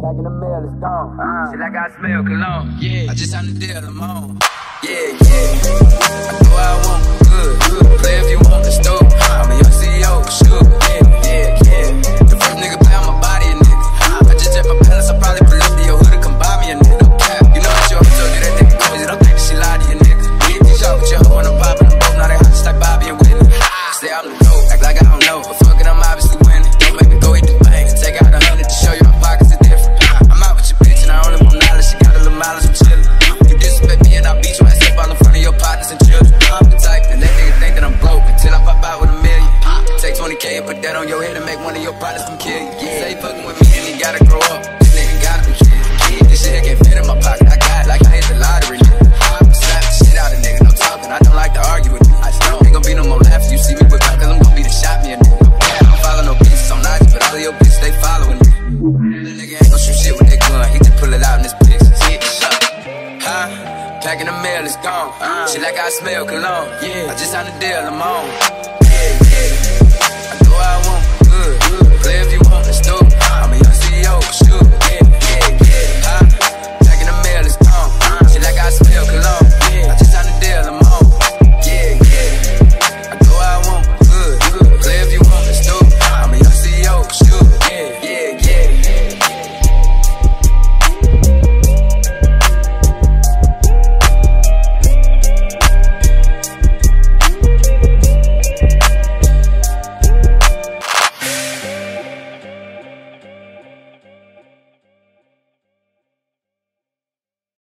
Packing the mail, it's gone. Uh, Shit like I smell cologne. Yeah, I just signed the deal, I'm on. Yeah, yeah. Take 20k and put that on your head and make one of your partners come kill you. Say he fucking with me and he gotta grow up. This nigga gotta be kid. This shit can't fit in my pocket. I got it like I hit the lottery. Slap the shit out of nigga, no talking. I don't like to argue with you. I just don't. Ain't gon' be no more laughs. You see me out, cause I'm gon' be the shot me a nigga. I don't follow no bitches on IG, but all of your bitches, they following me. Little nigga ain't gon' shoot shit with that gun. He just pull it out in his pics. Hit the shot. Huh? Packing the mail, it's gone. Shit like I smell cologne. Yeah, I just signed the deal, I'm on. Yeah, yeah.